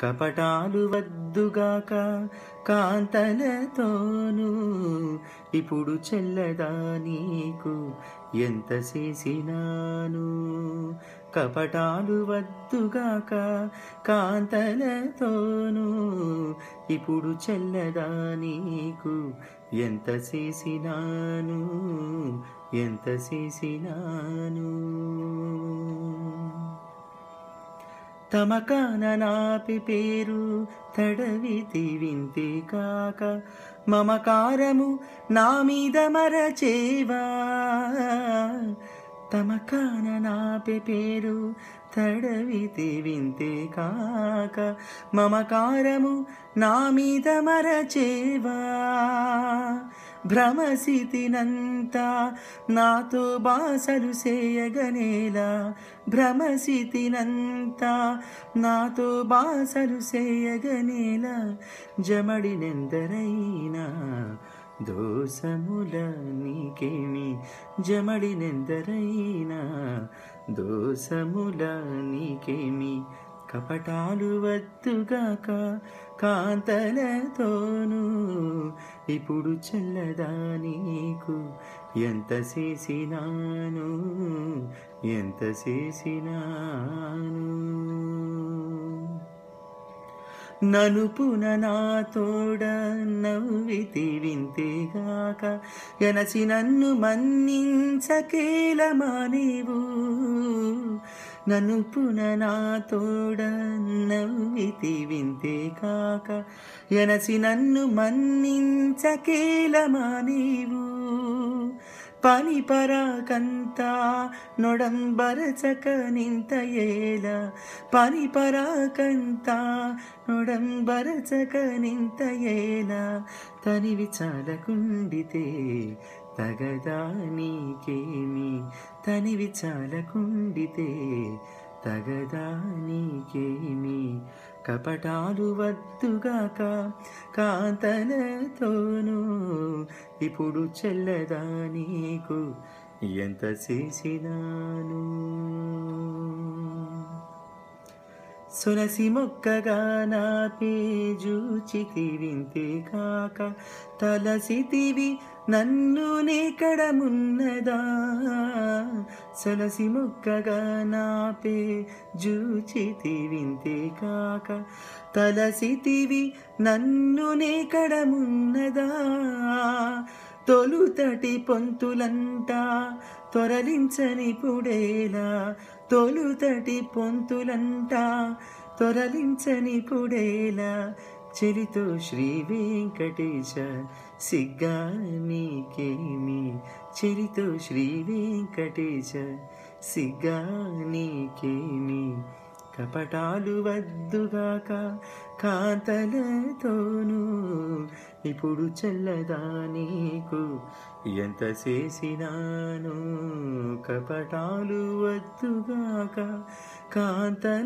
కపటాలు వద్దుగాక కాంతలతోనూ ఇప్పుడు చెల్లదా నీకు? ఎంత చేసినాను? కపటాలు వద్దుగాక కాంతలతోనూ ఇప్పుడు చెల్లదా నీకు? ఎంత చేసినాను? ఎంత చేసినాను? తమకాన నాపి పేరు తడవితి వింతే కాక మమకారము నా మీద మరచేవా? తమ కాన నాపే పేరు తడవితే వింతే కాక మమకారము నా మీద మరచేవా? భ్రమసితినంతా నాతో బాసలు చేయగనేలా భ్రమసితినంతా నాతో బాసలు చేయగనేలా జమడినెందరైనా దోసముల నీకేమి జమడినెందరైనా దోసముల నీకేమి కపటాలు వద్దుగాక కాంతలతోనూ ఇప్పుడు చెల్లదా నీకు? ఎంత చేసినాను? ఎంత చేసినాను? నలుపున నా తోడ నవ్వితి వింతేగాక ఎనసి నన్ను మన్నించకేలమా నీవు? నలుపున నా తోడ నవ్వితి వింతేగాక ఎనసి నన్ను మన్నించకేలమా నీవు? పని పరాకంత నొడంబరచక నింత ఏల పని పరాకంత నొడంబరచక నింత ఏల తనివి చాలకుండితే తగదా నీకేమి? తనివి చాలకుండితే తగదా నీకేమి కపటాలు వద్దుగాక కాంతలతోనూ ఇప్పుడు చెల్లదా నీకు? ఎంత చేసినాను? సునసి మొక్కగా నా పేజూచితి వింతే కాక తలసితివి నన్ను నేకడమున్నదా సొలసి మొక్కగా నా పేజూచితి వింతే కాక తలసితివి నన్ను నేకడమున్నదా తొలుతటి పొంతులంట తొరలించని పుడేలా. తొలుతటి పొంతులంట తొరలించని పుడేలా. చెలితో శ్రీ వెంకటేశ సిగ్గా నీకేమి? చెలితో శ్రీ వెంకటేశ సిగ్గా నీకేమి? కపటాలు వద్దుగాక కాంతలతోనూ ఇప్పుడు చెల్లదా నీకు? ఎంత చేసినాను కపటాలు వద్దుగాక కాంతలతోనూ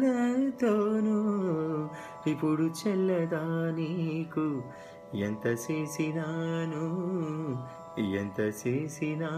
ఇప్పుడు చెల్లదా నీకు? ఎంత చేసినాను ఎంత చేసినాను?